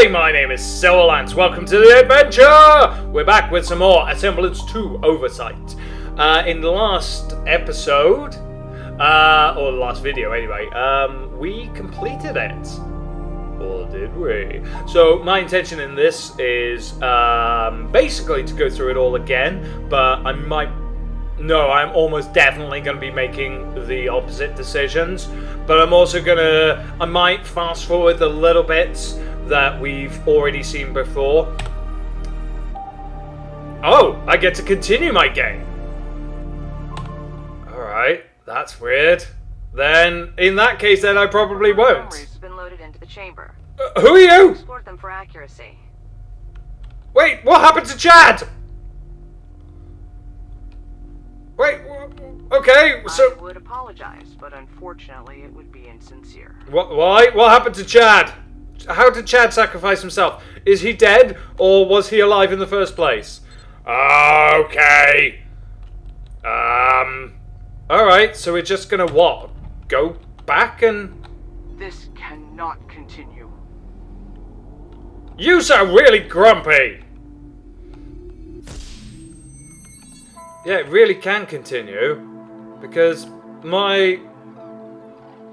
everybody, my name is Silverlance. Welcome to the adventure! We're back with some more Asemblance 2 Oversight. Uh, in the last episode, uh, or the last video anyway, um, we completed it. Or did we? So my intention in this is um, basically to go through it all again, but I might no, I'm almost definitely going to be making the opposite decisions. But I'm also going to, I might fast forward a little bits that we've already seen before. Oh, I get to continue my game. Alright, that's weird. Then, in that case, then I probably won't. Have been loaded into the chamber. Uh, who are you? Them for accuracy. Wait, what happened to Chad? Wait, okay, so... I would apologize, but unfortunately it would be insincere. What, why? What happened to Chad? How did Chad sacrifice himself? Is he dead, or was he alive in the first place? Okay. Um. Alright, so we're just gonna what? Go back and. This cannot continue. You sound really grumpy! Yeah, it really can continue. Because my.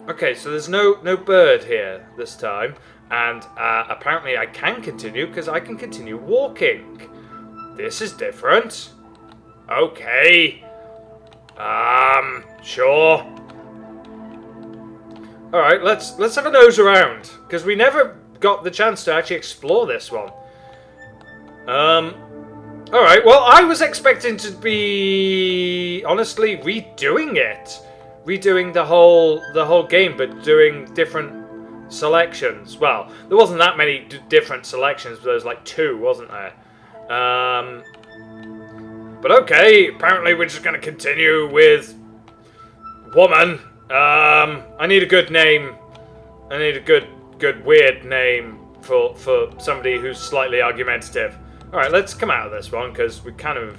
Okay, so there's no no bird here this time. And uh, apparently I can continue because I can continue walking. This is different. Okay. Um, sure. All right, let's let's have a nose around because we never got the chance to actually explore this one. Um. All right. Well, I was expecting to be honestly redoing it, redoing the whole the whole game, but doing different selections. Well, there wasn't that many different selections, but there was like two, wasn't there? Um, but okay, apparently we're just going to continue with woman. Um, I need a good name. I need a good, good weird name for for somebody who's slightly argumentative. All right, let's come out of this one because we kind of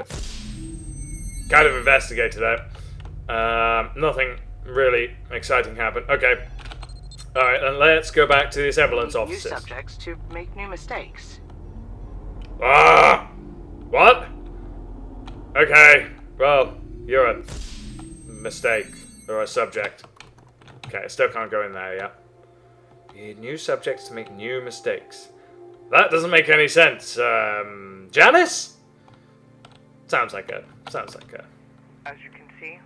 kind of investigated it. Um, nothing really exciting happened. Okay. Alright, and let's go back to the Asemblance New offices. subjects to make new mistakes. Ah! What? Okay, well, you're a mistake, or a subject. Okay, I still can't go in there yet. You need new subjects to make new mistakes. That doesn't make any sense. Um, Janice? Sounds like a, sounds like a. As you can see,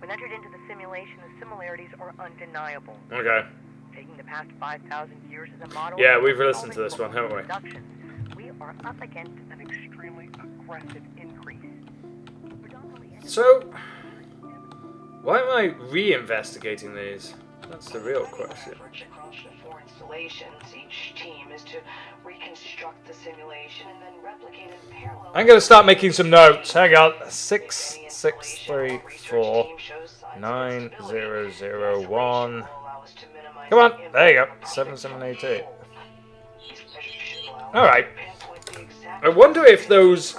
when entered into the simulation, the similarities are undeniable. Okay. Taking the past 5,000 years as a model... Yeah, we've listened to this one, haven't we? We are up against an extremely aggressive increase. So, why am I re-investigating these? That's the real question. Average across the four installations, each team is to reconstruct the simulation and then replicate it in parallel. I'm gonna start making some notes. Hang on. Six, six, three, four, nine, zero, zero, one. Come on. There you go. Seven, seven, eight, eight. All right. I wonder if those.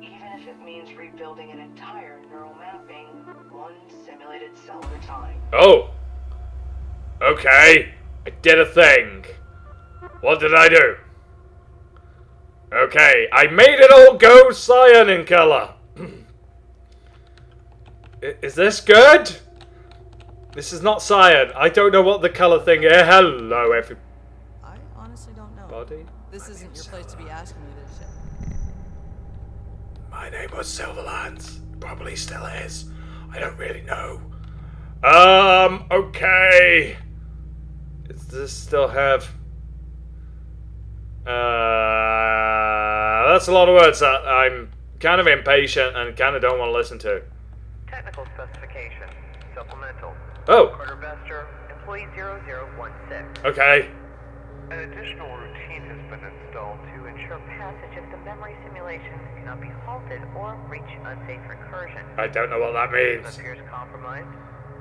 Even if it means rebuilding an entire neural mapping, one simulated cell at time. Oh. Okay. I did a thing. What did I do? Okay, I made it all go cyan in color. Is this good? This is not cyan. I don't know what the color thing is. Hello, everybody. I honestly don't know. This isn't your place to be asking me this. My name was Silverlance. Probably still is. I don't really know. Um, okay. Does this still have. Uh, that's a lot of words that I'm kind of impatient and kind of don't want to listen to. Technical specification. Supplemental. Oh, employee 0016. okay. An additional routine has been installed to ensure passage of the memory simulation cannot be halted or reach unsafe recursion. I don't know what that means. appears compromised,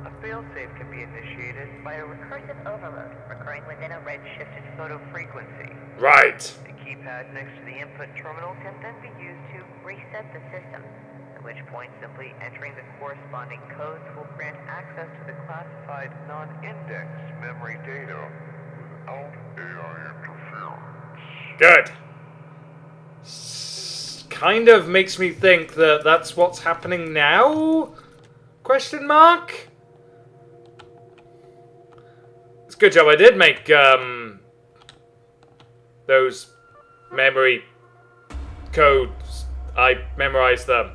a failsafe can be initiated by a recursive overload occurring within a redshifted photo frequency. Right. The keypad next to the input terminal can then be used to reset the system, at which point simply entering the corresponding codes will grant access to the classified non-indexed memory data without AI interference. Good. S- kind of makes me think that that's what's happening now? Question mark? Good job I did make um, those memory codes. I memorized them.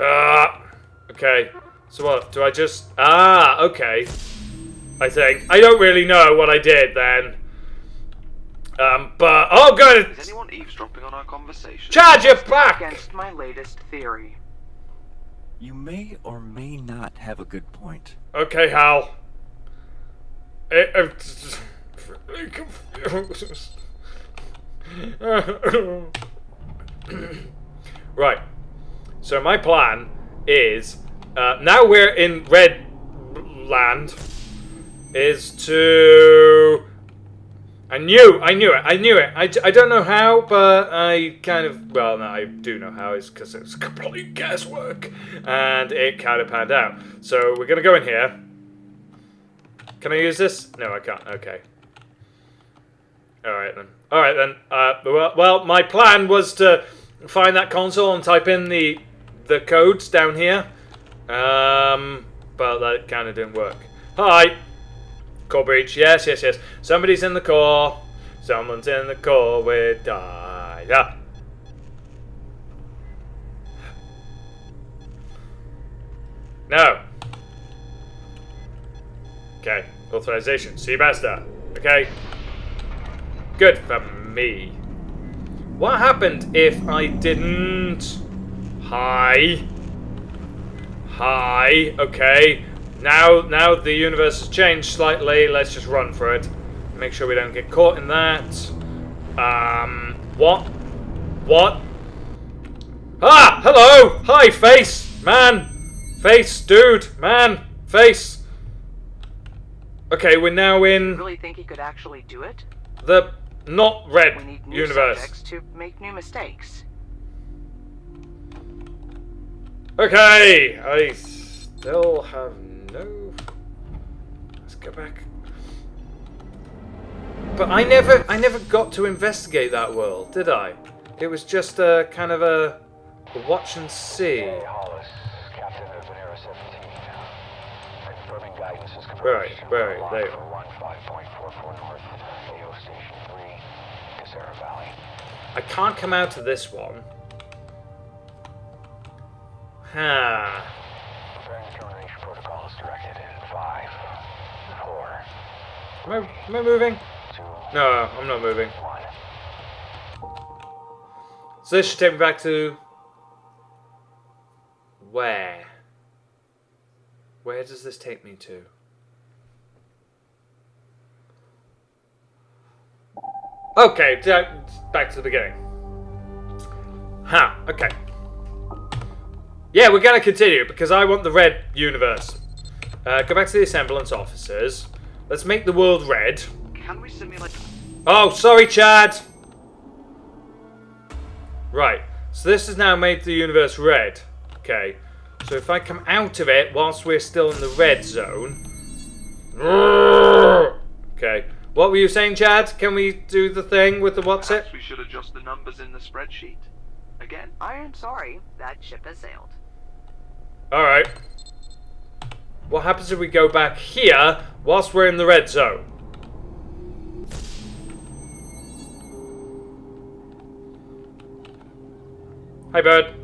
Ah, okay. So what? Do I just... Ah, okay. I think. I don't really know what I did then. Um, but... Oh, good! Is anyone eavesdropping on our conversation? Chad, you're back! Against my latest theory. You may or may not have a good point. Okay, Hal. I'm really confused. right. So my plan is uh, now we're in red land is to I knew I knew it I knew it I, I don't know how but I kind of well no I do know how it's because it's complete guesswork and it kind of panned out so we're gonna go in here can I use this no I can't okay alright then alright then uh, well, well my plan was to find that console and type in the the codes down here um, but that kind of didn't work. Hi! Core breach. Yes, yes, yes. Somebody's in the core. Someone's in the core with Daya. No. Okay. Authorization. See you Seabaster. Okay. Good for me. What happened if I didn't... Hi. Hi. Okay. Now, now the universe has changed slightly. Let's just run for it. Make sure we don't get caught in that. Um, what? What? Ah, hello. Hi, face, man, face, dude, man, face. Okay, we're now in Really think he could actually do it? the not We red need new universe. subjects to make new mistakes. Okay, I still have no. Let's go back. But I never, I never got to investigate that world, did I? It was just a kind of a, a watch and see. Right, right, there you For 15.44 north, AO Station 3, Casera Valley. I can't come out of this one. Huh. Preparing termination directed in 5, 4, Am I, am I moving? 2, No, I'm not moving. 1. So this should take me back to where? Where does this take me to? Okay, back to the beginning. Huh, okay. Yeah, we're gonna continue because I want the red universe. Uh, go back to the Asemblance officers. Let's make the world red. Can we simulate? Oh, sorry, Chad. Right. So this has now made the universe red. Okay. So if I come out of it whilst we're still in the red zone. Okay. What were you saying, Chad? Can we do the thing with the what's it? Perhaps we should adjust the numbers in the spreadsheet. Again? I am sorry, that ship has sailed. Alright. What happens if we go back here whilst we're in the red zone? Hi, bird.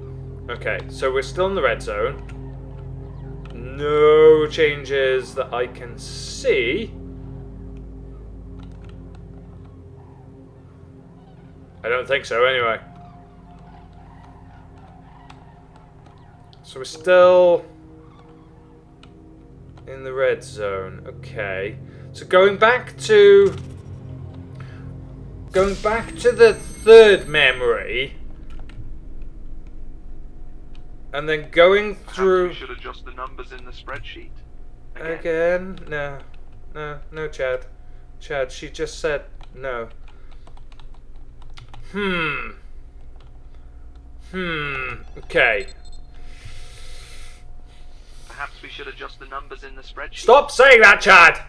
Okay, so we're still in the red zone. No changes that I can see. I don't think so, anyway. So we're still in the red zone. Okay. So going back to going back to the third memory and then going Perhaps through we should adjust the numbers in the spreadsheet. Again? again. No. No, no, Chad. Chad, she just said no. Hmm. Hmm. Okay. Perhaps we should adjust the numbers in the spreadsheet. Stop saying that, Chad!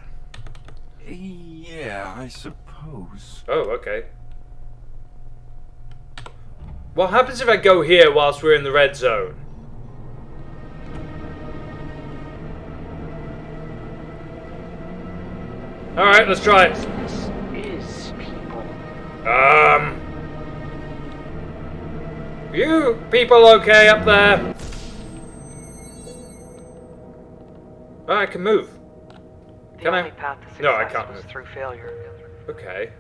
Yeah, I suppose. suppose. Oh, okay. What happens if I go here whilst we're in the red zone? Alright, let's try it. Is people. Um. You people okay up there? Oh, I can move. The Can I- path to success No, I can't was move. through failure. Okay.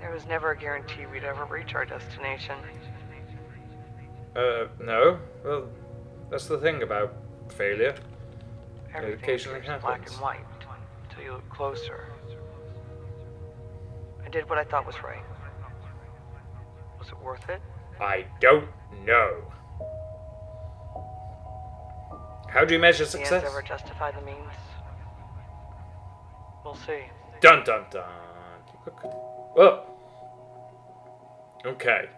There was never a guarantee we'd ever reach our destination. Uh, no. Well, that's the thing about failure. Everything occasionally appears black happens. and white until you look closer. I did what I thought was right. Was it worth it? I don't know. How do you measure The ends success? ever justify the means? We'll see. Dun dun dun. Whoa. Okay.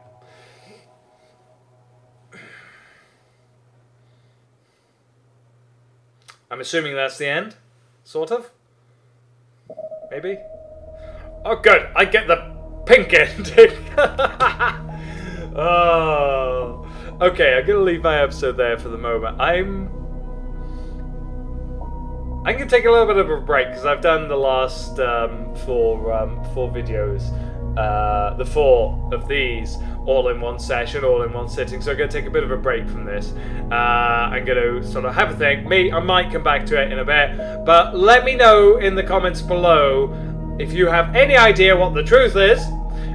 I'm assuming that's the end? Sort of? Maybe? Oh, good. I get the pink ending. oh. Okay, I'm to leave my episode there for the moment. I'm. I'm gonna take a little bit of a break because I've done the last um, four um, four videos, uh, the four of these all in one session, all in one sitting. So I'm gonna take a bit of a break from this. Uh, I'm gonna sort of have a think. Me, I might come back to it in a bit, but let me know in the comments below if you have any idea what the truth is.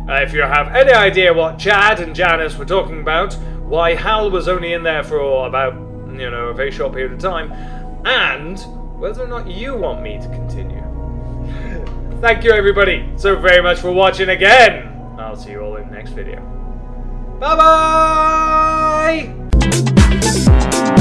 Uh, if you have any idea what Chad and Janice were talking about, why Hal was only in there for about you know a very short period of time, and whether or not you want me to continue. Thank you everybody so very much for watching again. I'll see you all in the next video. Bye bye!